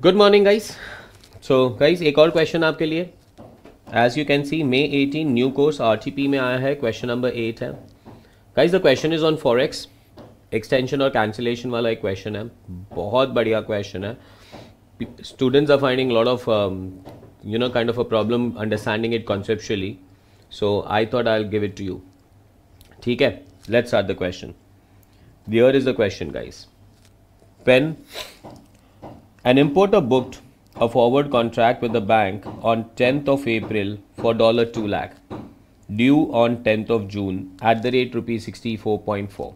Good morning guys so guys एक और question आपके लिए. As you can see May 18 new course RTP में आया है. क्वेश्चन नंबर एट है. Guys the question is on forex extension और कैंसिलेशन वाला एक क्वेश्चन है. बहुत बढ़िया क्वेश्चन है. Students are finding lot of you know kind of a problem understanding it conceptually so I thought I give it to you ठीक है? Let's are the question Here is the question guys. When an importer booked a forward contract with the bank on 10th of April for $2 lakh, due on 10th of June at the rate rupees 64.4.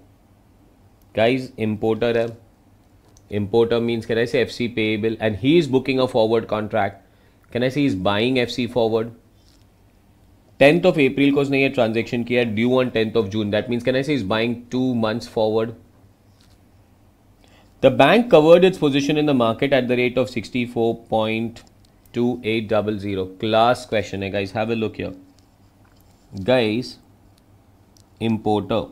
Guys, importer hai. Importer means can I say FC payable and he is booking a forward contract. Can I say he's buying FC forward? Tenth of April को उसने ये transaction किया due on tenth of June that means can I say is buying two months forward The bank covered its position in the market at the rate of sixty four point two eight double zero class question है guys have a look here guys importer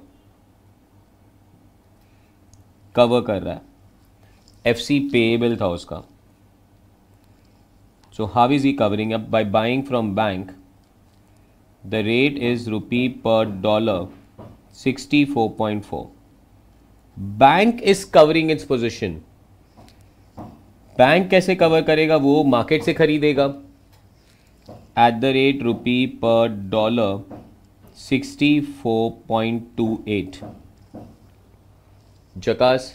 cover कर रहा है F C payable था उसका so how is he covering up by buying from bank the rate is rupee per dollar 64.4 bank is covering its position bank कैसे cover करेगा? वो market से खरीदेगा। At the rate rupee per dollar sixty four point two eight जकास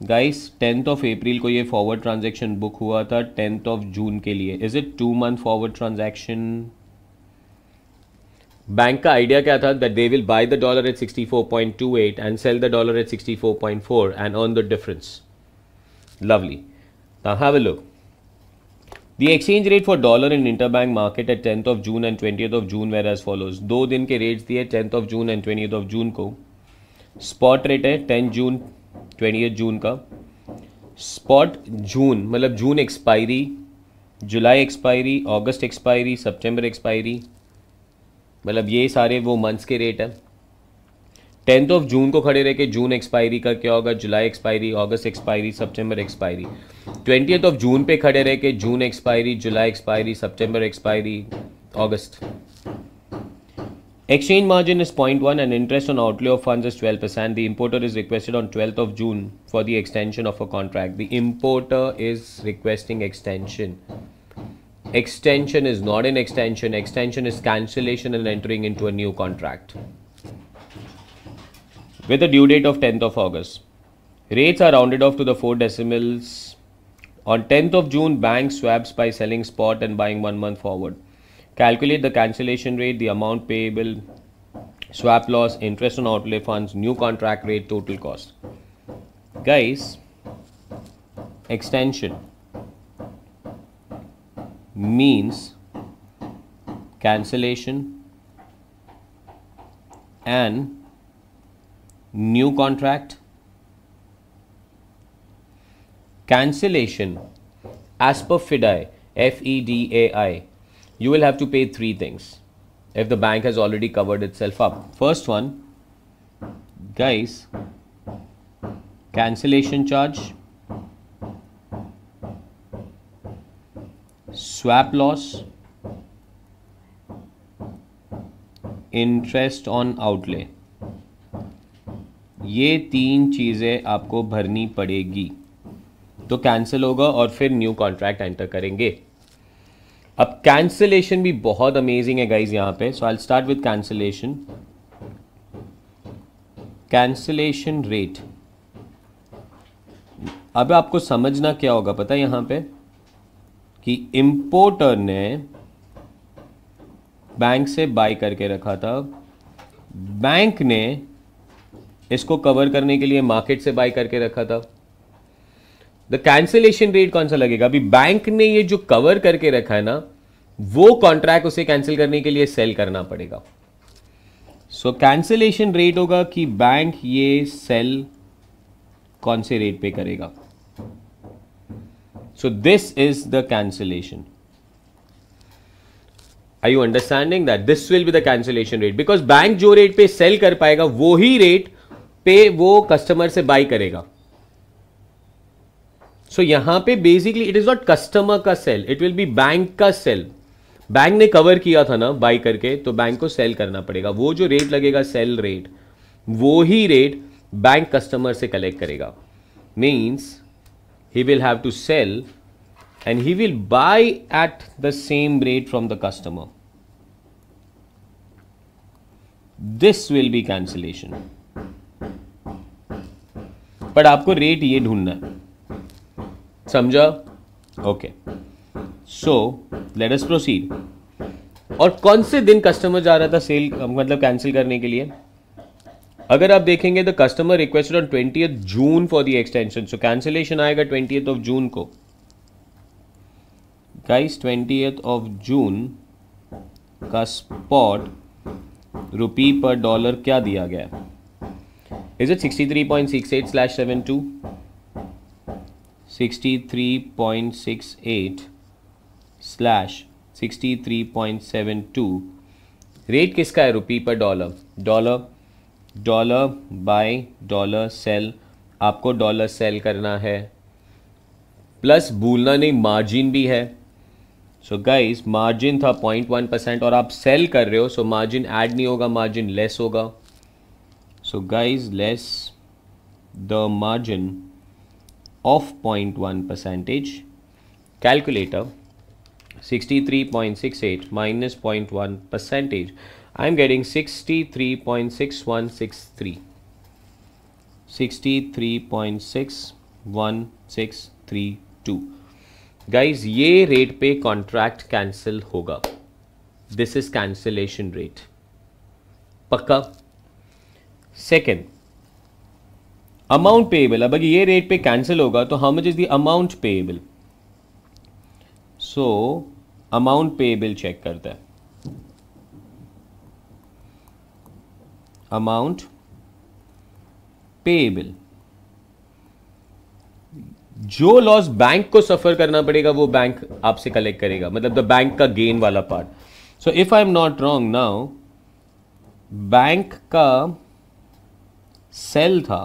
guys tenth of April को ये forward transaction book हुआ था tenth of June के लिए. Is it two month forward transaction bank का आइडिया क्या था that they will buy the dollar at 64.28 and sell the dollar at 64.4 and earn the difference lovely now have a look. The exchange rate for dollar in interbank market at 10th of june and 20th of june were as follows. दो दिन के rates दिए 10th of june and 20th of june को. Spot rate है 10 June 20th June का. Spot June मतलब June expiry जुलाई expiry अगस्त expiry सितंबर expiry मतलब ये सारे वो मंथ्स के रेट हैं। टेंथ ऑफ़ जून को खड़े रह जून एक्सपायरी का क्या होगा? जुलाई expiry August expiry September expiry twenty of June पे खड़े रह के June expiry July expiry September expiry August exchange margin is point one and interest on outlay of fund is twelve percent the importer is requested on twelfth of June for the extension of a contract the importer is requesting extension Extension is not an extension. Extension is cancellation and entering into a new contract. With a due date of 10th of August. Rates are rounded off to the four decimals. On 10th of June, bank swaps by selling spot and buying one month forward. Calculate the cancellation rate, the amount payable, swap loss, interest on outlay funds, new contract rate, total cost. Guys, extension means cancellation and new contract. Cancellation as per FIDAI F-E-D-A-I you will have to pay three things if the bank has already covered itself up. First one guys cancellation charge swap loss interest on outlay ये तीन चीज़ें आपको भरनी पड़ेगी। तो cancel होगा और फिर न्यू कॉन्ट्रैक्ट एंटर करेंगे। अब कैंसिलेशन भी बहुत अमेजिंग है गाइज़ यहाँ पे। So I start with cancellation cancellation rate अब आपको समझना क्या होगा, पता है यहाँ पे? कि इंपोर्टर ने बैंक से बाई करके रखा था। बैंक ने इसको कवर करने के लिए मार्केट से बाई करके रखा था। द कैंसिलेशन रेट कौन सा लगेगा? अभी बैंक ने ये जो कवर करके रखा है ना, वो कॉन्ट्रैक्ट उसे कैंसिल करने के लिए सेल करना पड़ेगा। सो कैंसिलेशन रेट होगा कि बैंक ये सेल कौन से रेट पे करेगा? So this is the cancellation. Are you understanding that? This will be the cancellation rate because bank जो रेट पे सेल कर पाएगा वो ही रेट पे वो कस्टमर से बाई करेगा सो so, यहाँ पे basically it is not customer का sell it will be bank का सेल बैंक ने कवर किया था ना बाई करके तो बैंक को सेल करना पड़ेगा वो जो रेट लगेगा सेल रेट वो ही रेट बैंक कस्टमर से कलेक्ट करेगा means he will have to sell and he will buy at the same rate from the customer this will be cancellation but आपको रेट ये ढूंढना है। समझा? Okay so let us proceed और कौन से दिन कस्टमर जा रहा था सेल मतलब कैंसिल करने के लिए? अगर आप देखेंगे the customer requested on twenty June for the extension so cancellation आएगा ट्वेंटी ऑफ़ जून को। गाइस ट्वेंटी ऑफ़ जून का स्पॉट रुपी पर डॉलर क्या दिया गया? Is it sixty three point six eight slash seven two sixty three point six eight slash sixty three point seven two rate किसका है? Rupee per dollar dollar dollar buy dollar sell आपको dollar sell करना है। Plus भूलना नहीं margin भी है। So guys margin था पॉइंट वन परसेंट और आप सेल कर रहे हो सो मार्जिन ऐड नहीं होगा मार्जिन लेस होगा। So guys less the margin of point one percentage calculator 63.68 minus 0.1 percentage. I'm getting 63.6163 63.6162 guys ये रेट पे कॉन्ट्रैक्ट कैंसिल होगा दिस इज़ कैंसिलेशन रेट पक्का सेकेंड अमाउंट पेएबल अब अगर ये रेट पे कैंसिल होगा तो how much is the amount payable so amount payable check करता हैं. अमाउंट पेएबल जो लॉस बैंक को सफ़र करना पड़ेगा, वो बैंक आपसे कलेक्ट करेगा मतलब द बैंक का गेन वाला part so if I am not wrong now bank का सेल था.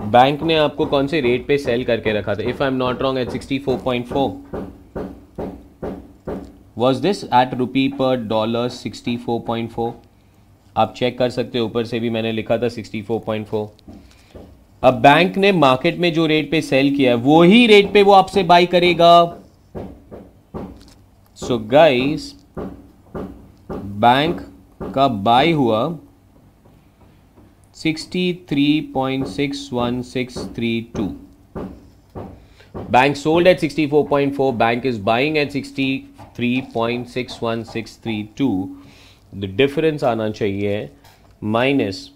बैंक ने आपको कौन से रेट पे सेल करके रखा था? If I am not wrong at sixty four point four was this at rupee per dollar sixty four point four आप चेक कर सकते हो, ऊपर से भी मैंने लिखा था सिक्सटी फोर पॉइंट फोर अब बैंक ने मार्केट में जो रेट पे सेल किया है वो ही रेट पे वो आपसे बाई करेगा। सो गाइस बैंक का बाई हुआ 63.61632 bank sold at 64.4 bank is buying at 60 3.61632 the difference आना चाहिए minus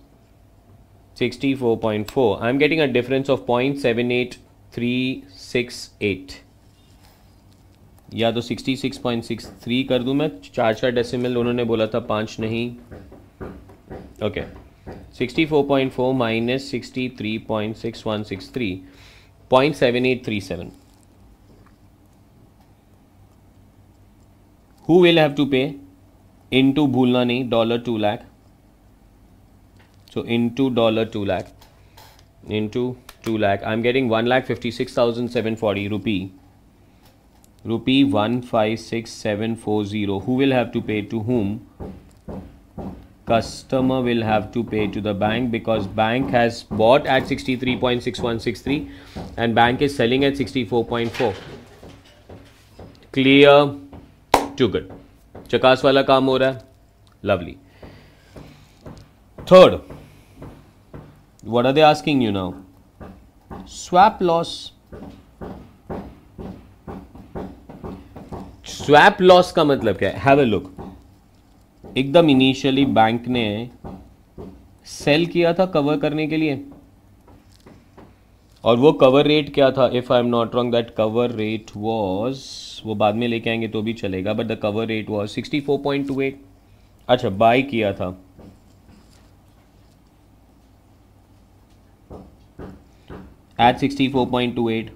sixty I am getting a difference of point seven eight three six eight या तो 66.63 कर दूँ मैं चार चार डेसिमल उन्होंने बोला था, पाँच नहीं। Okay okay. 64.4 four point four minus sixty three point seven eight three seven who will have to pay into bhulna nahi dollar 2 lakh? So into dollar 2 lakh into 2 lakh. I'm getting 1 lakh 56740 rupee. Rupee 156740 who will have to pay to whom? Customer will have to pay to the bank because bank has bought at 63.6163 and bank is selling at 64.4 clear too good चकास वाला काम हो रहा है। Lovely third what are they asking you now? Swap loss. Swap loss का मतलब क्या है? Have a look एकदम इनिशियली बैंक ने सेल किया था कवर करने के लिए। और वो कवर रेट क्या था? If I am not wrong that cover rate was वो बाद में लेके आएँगे तो भी चलेगा but the cover rate was sixty four point two eight अच्छा बाय किया था। At 64.28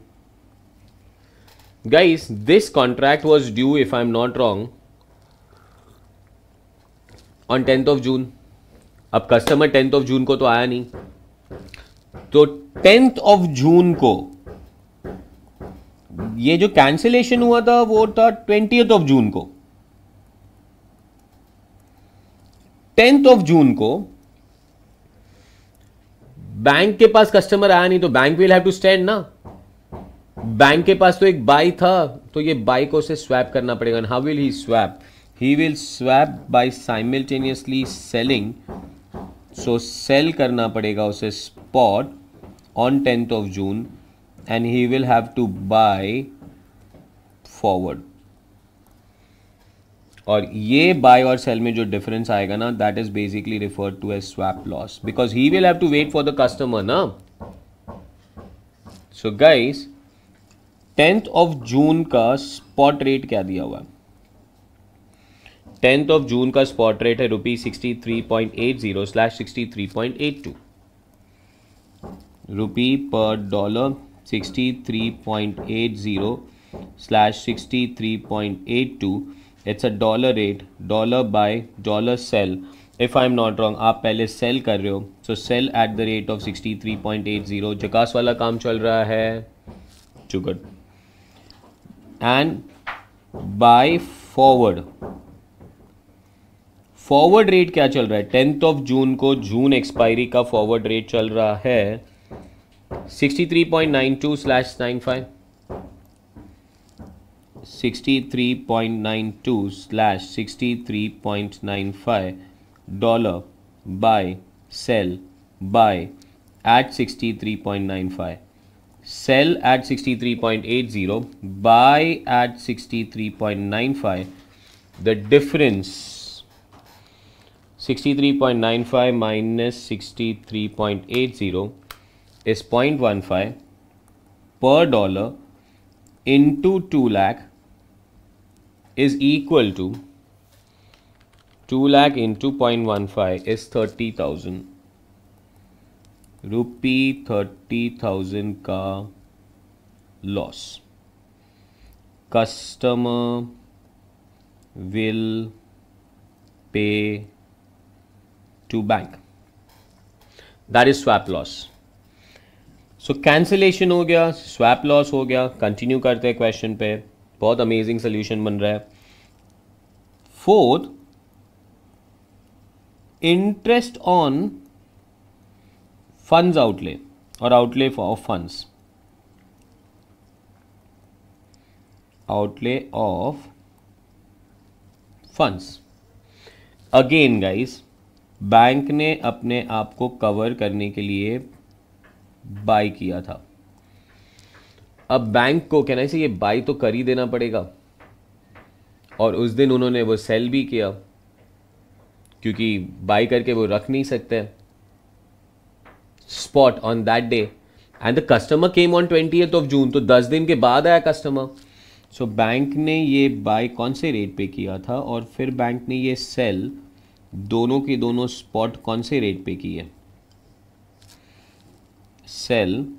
guys, this contract was due, if i'm not wrong, on 10th of june अब कस्टमर टेंथ ऑफ़ जून को तो आया नहीं। तो टेंथ ऑफ़ जून को, ये जो कैंसिलेशन हुआ था, वो था ट्वेंटी ऑफ़ जून को। टेंथ ऑफ़ जून को बैंक के पास कस्टमर आया नहीं तो bank will have to stand ना। बैंक के पास तो एक बाई था तो ये बाई को उसे स्वैप करना पड़ेगा। How will he swap he will swap by simultaneously selling so sell करना पड़ेगा उसे spot on tenth of June and he will have to buy forward और ये बाय और सेल में जो डिफरेंस आएगा ना that is basically refer to as swap loss because he will have to wait for the customer ना। So guys tenth of June का spot rate क्या दिया हुआ है? टेंथ ऑफ़ जून का स्पॉट रेट है rupee sixty three point eight zero slash sixty three point eight two. Rupee per dollar sixty three point eight zero slash sixty three point eight two. It's a dollar rate dollar buy dollar sell if I am not wrong आप पहले sell कर रहे हो so sell at the rate of sixty three point eight zero. जकास वाला काम चल रहा है चुगड and buy forward forward rate क्या चल रहा है? टेंथ ऑफ़ जून को जून एक्सपायरी का फॉरवर्ड रेट चल रहा है sixty three point nine two slash nine five 63.92 slash 63.95 dollar buy sell buy at 63.95 sell at 63.80 buy at 63.95 the difference 63.95 minus 63.80 is 0.15 per dollar into 2 lakh is equal to 2 lakh into 0.15 is 30,000 rupee 30,000 ka loss. Customer will pay to bank. That is swap loss. So cancellation हो गया swap loss हो गया continue करते हैं question पे. बहुत amazing solution बन रहा है. Fourth interest on funds outlay और outlay of funds outlay of funds again guys bank ने अपने आप को कवर करने के लिए बाय किया था। अब बैंक को कहना ये बाई तो कर ही देना पड़ेगा। और उस दिन उन्होंने वो सेल भी किया, क्योंकि बाई करके वो रख नहीं सकते। Spot on that day and the customer came on twenty of June तो दस दिन के बाद आया कस्टमर सो बैंक ने ये बाय कौन से रेट पे किया था, और फिर बैंक ने ये सेल दोनों के दोनों स्पॉट कौन से रेट पे की है? सेल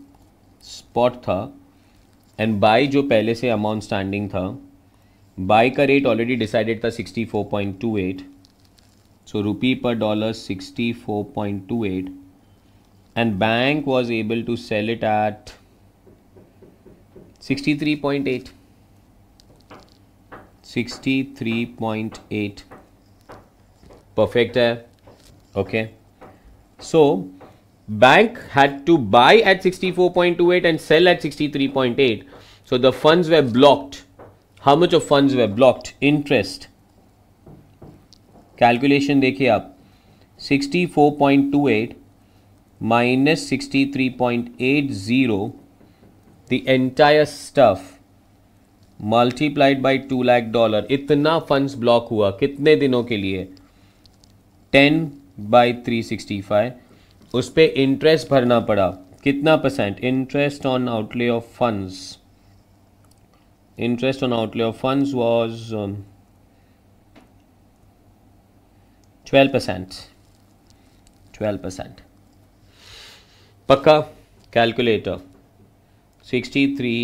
स्पॉट था एंड बाय जो पहले से अमाउंट स्टैंडिंग था बाय का रेट ऑलरेडी डिसाइडेड था 64.28 so rupee per dollar 64.28 and bank was able to sell it at 63.8 63.8 perfect है okay so bank had to buy at 64.28 and sell at 63.8 so the funds were blocked how much of funds were blocked interest calculation देखिए आप 64.28 minus 63.80 the entire stuff multiplied by 2 lakh dollar इतना funds block हुआ कितने दिनों के लिए 10 by 365 उस पर इंटरेस्ट भरना पड़ा। कितना percent interest on outlay of funds interest on outlay of funds was twelve percent twelve percent पक्का? Calculator sixty three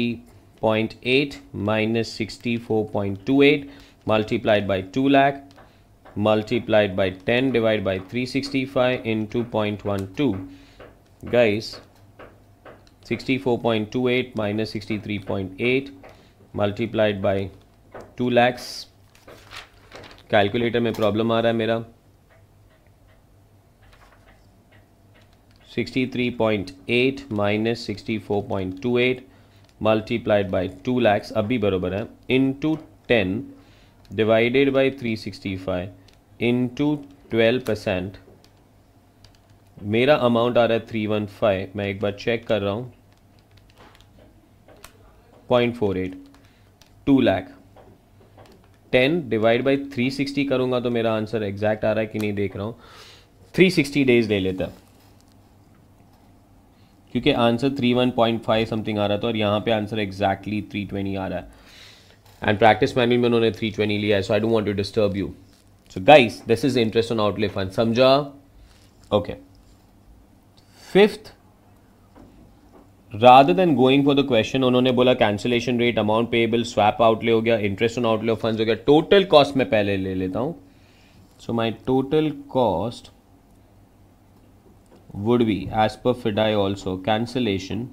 point eight minus sixty four point two eight multiplied by two lakh multiplied by 10 divided by 365 into 0.12 guys 64.28 minus 63.8 multiplied by 2 lakhs calculator में problem आ रहा है मेरा 63.8 minus 64.28 multiplied by 2 lakhs अभी बरोबर है into 10 divided by 365 into 12 percent मेरा amount आ रहा है थ्री वन फाइव मैं एक बार चेक कर रहा हूँ. Point four eight two lakh ten divide by three sixty करूँगा तो मेरा आंसर एग्जैक्ट आ रहा है कि नहीं देख रहा हूँ. थ्री सिक्सटी डेज़ ले लेता. क्योंकि answer three one point five something आ रहा था और यहाँ पे आंसर एग्जैक्टली थ्री ट्वेंटी आ रहा है. एंड प्रैक्टिस मैनुअल में उन्होंने थ्री ट्वेंटी लिया है so I don't want to disturb you guys this is interest on outlay fund समझा okay okay. Fifth rather than going for the question उन्होंने बोला cancellation rate amount payable swap outlay हो गया interest on outlay of funds हो गया total cost मैं पहले ले लेता हूँ। So my total cost would be as per फिडाई also cancellation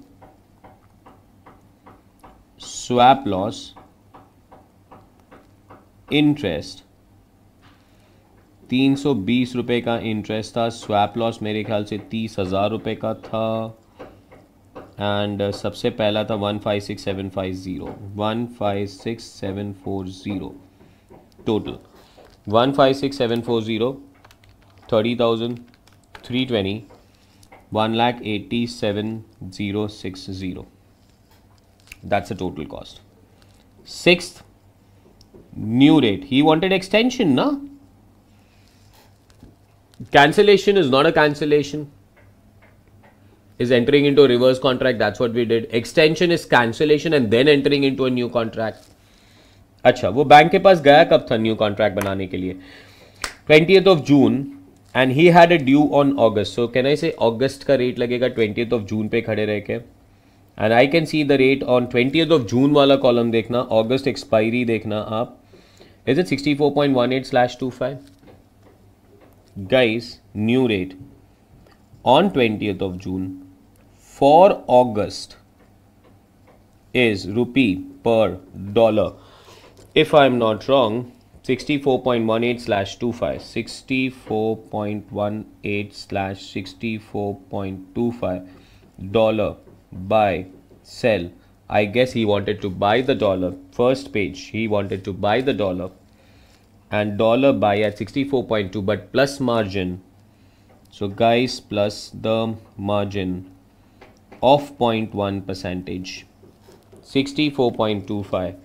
swap loss interest तीन सौ बीस रुपये का इंटरेस्ट था। स्वैप लॉस मेरे ख्याल से तीस हज़ार रुपये का था। एंड uh, सबसे पहला था one five six seven five zero. One five six seven four zero total one five six seven four zero thirty thousand three twenty one lakh eighty seven zero six zero. That's a total cost six new rate he wanted extension ना cancellation is not a cancellation. Is entering into a reverse contract, that's what we did. Extension is cancellation and then entering into a new contract. अच्छा वो bank के पास गया कब था new contract बनाने के लिए twenty of June and he had a due on August so can I say August का रेट लगेगा ट्वेंटी ऑफ़ जून पे खड़े रह के and I can see the rate on twenty of June वाला कॉलम देखना ऑगस्ट एक्सपायरी देखना आप. Is it sixty four point one eight slash two five guys new rate on 20th of June for August is rupee per dollar. If I'm not wrong 64.18 slash 25 64.18 slash 64.25 dollar buy sell. I guess he wanted to buy the dollar. First page he wanted to buy the dollar and dollar buy at 64.2 but plus margin. So guys plus the margin of 0.1 percentage. 64.25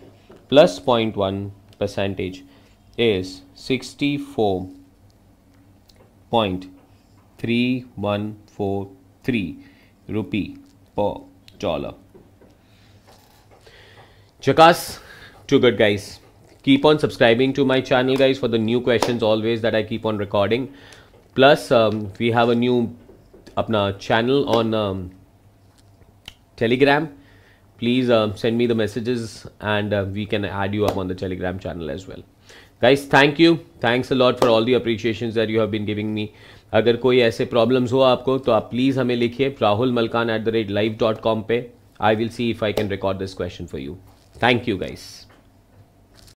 plus 0.1 percentage is 64.3143 rupee per dollar. Chakas, too good guys keep on subscribing to my channel guys for the new questions always that I keep on recording plus um, we have a new apna channel on um, telegram please uh, send me the messages and uh, we can add you up on the telegram channel as well guys thank you thanks a lot for all the appreciations that you have been giving me अगर कोई ऐसे problems हो आपको तो आप please हमें लिखिए Rahul Malkan at the rate live dot com पे I will see if I can record this question for you thank you guys